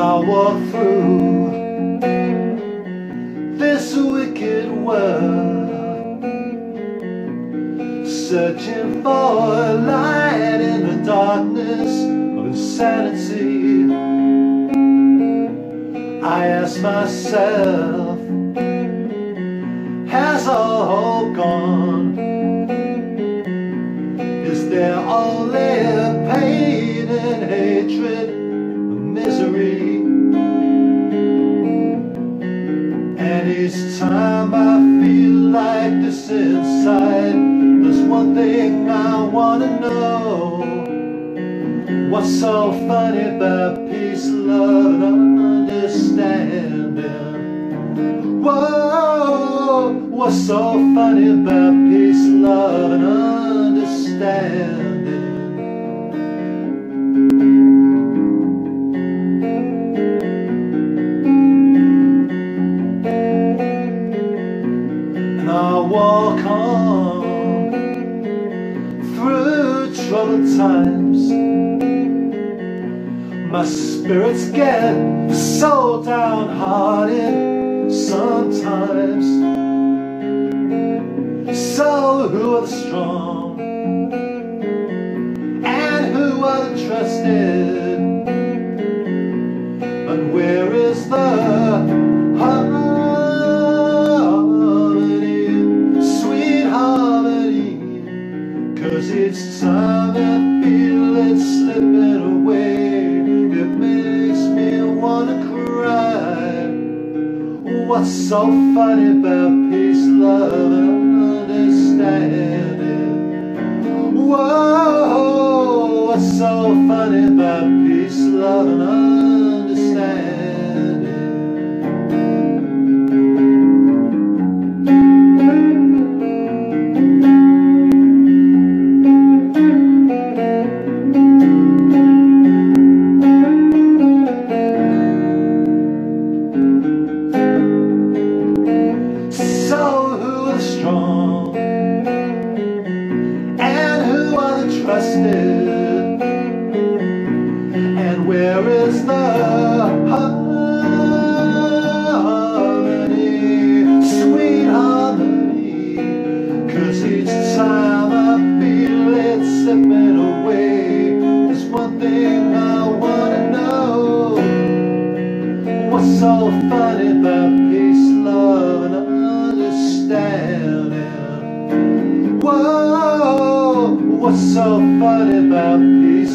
I walk through this wicked world, searching for a light in the darkness of insanity, I ask myself, has all hope gone? Is there only pain and hatred? Time I feel like this inside. There's one thing I wanna know. What's so funny about peace, love, and understanding? Whoa, what's so funny about I walk on through troubled times. My spirits get so downhearted sometimes. So who are the strong and who are the trusted? I feel slipping away It makes me wanna cry What's so funny about peace, love, and understanding? Whoa, what's so funny where is the harmony sweet harmony cause each time I feel it slipping away there's one thing I wanna know what's so funny about peace love and understanding. Whoa, what's so funny about peace?